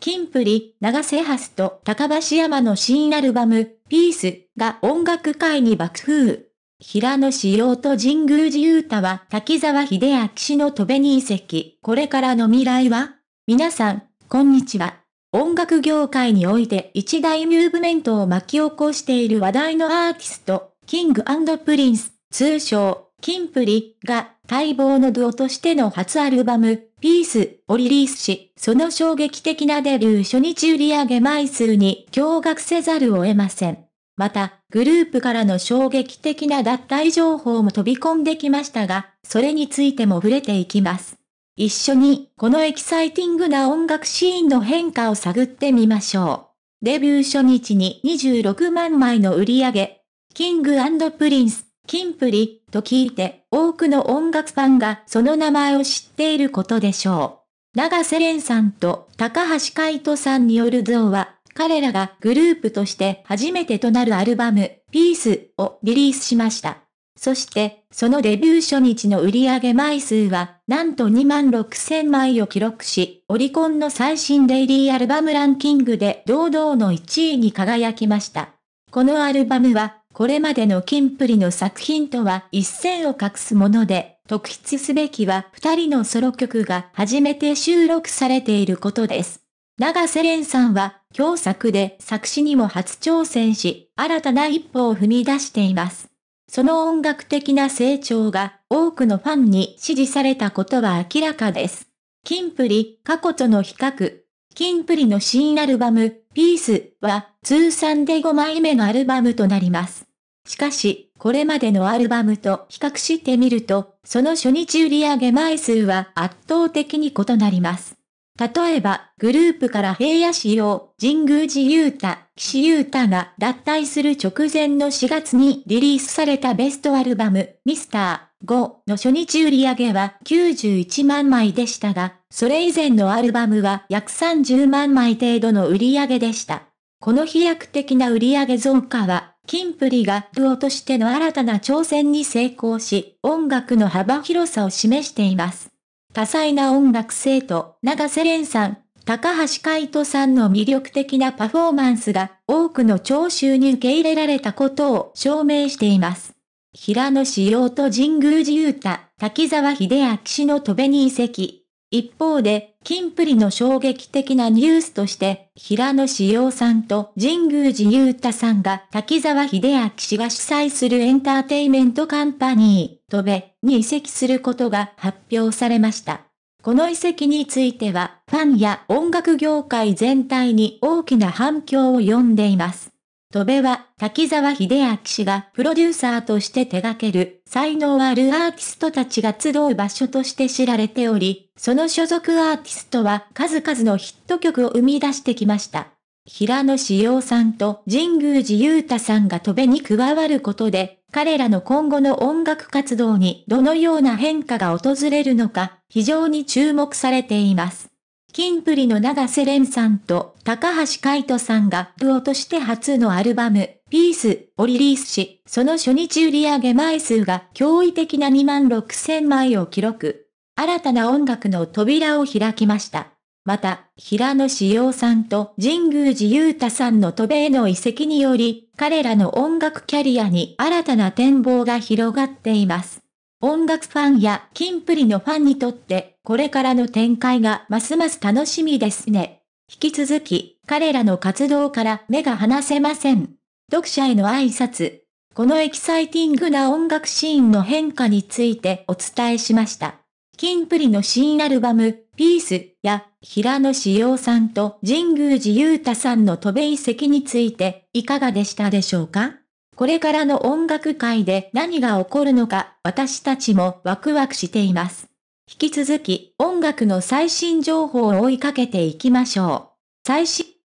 キンプリ、永瀬蓮と高橋海人の新アルバム、ピースが音楽界に爆風。平野紫耀と神宮寺勇太は滝沢秀明氏の TOBE に移籍。これからの未来は？皆さん、こんにちは。音楽業界において一大ムーブメントを巻き起こしている話題のアーティスト、キングプリンス、通称、キンプリが待望のデュオとしての初アルバム、ピースをリリースし、その衝撃的なデビュー初日売上枚数に驚愕せざるを得ません。また、グループからの衝撃的な脱退情報も飛び込んできましたが、それについても触れていきます。一緒に、このエキサイティングな音楽シーンの変化を探ってみましょう。デビュー初日に26万枚の売り上げ、キングプリンス、キンプリ、と聞いて、多くの音楽ファンがその名前を知っていることでしょう。永瀬廉さんと高橋海人さんによるデュオは、彼らがグループとして初めてとなるアルバム、ピースをリリースしました。そして、そのデビュー初日の売上枚数は、なんと2万6000枚を記録し、オリコンの最新デイリーアルバムランキングで堂々の1位に輝きました。このアルバムは、これまでのキンプリの作品とは一線を画すもので、特筆すべきは二人のソロ曲が初めて収録されていることです。長瀬廉さんは、今日作で作詞にも初挑戦し、新たな一歩を踏み出しています。その音楽的な成長が多くのファンに支持されたことは明らかです。キンプリ、過去との比較。キンプリの新アルバム、ピースは通算で5枚目のアルバムとなります。しかし、これまでのアルバムと比較してみると、その初日売上枚数は圧倒的に異なります。例えば、グループから平野仕様、神宮寺勇太、岸優太が脱退する直前の4月にリリースされたベストアルバム、ミスター5の初日売り上げは91万枚でしたが、それ以前のアルバムは約30万枚程度の売り上げでした。この飛躍的な売り上げ増加は、キンプリがプオとしての新たな挑戦に成功し、音楽の幅広さを示しています。多彩な音楽生徒長瀬廉さん、高橋海人さんの魅力的なパフォーマンスが多くの聴衆に受け入れられたことを証明しています。平野志陽と神宮寺勇太、滝沢秀明氏の戸辺に移籍。一方で、キンプリの衝撃的なニュースとして、平野志陽さんと神宮寺勇太さんが滝沢秀明氏が主催するエンターテイメントカンパニー、戸辺に移籍することが発表されました。この移籍については、ファンや音楽業界全体に大きな反響を呼んでいます。戸辺は滝沢秀明氏がプロデューサーとして手掛ける才能あるアーティストたちが集う場所として知られており、その所属アーティストは数々のヒット曲を生み出してきました。平野志陽さんと神宮寺勇太さんが戸辺に加わることで、彼らの今後の音楽活動にどのような変化が訪れるのか、非常に注目されています。キンプリの長瀬廉さんと高橋海人さんがプオとして初のアルバム、ピースをリリースし、その初日売上枚数が驚異的な2万6000枚を記録。新たな音楽の扉を開きました。また、平野志陽さんと神宮寺勇太さんの渡米の遺跡により、彼らの音楽キャリアに新たな展望が広がっています。音楽ファンやキンプリのファンにとって、これからの展開がますます楽しみですね。引き続き、彼らの活動から目が離せません。読者への挨拶。このエキサイティングな音楽シーンの変化についてお伝えしました。キンプリの新アルバム、ピースや平野志陽さんと神宮寺勇太さんの渡米遺跡についていかがでしたでしょうか？これからの音楽界で何が起こるのか、私たちもワクワクしています。引き続き、音楽の最新情報を追いかけていきましょう。最新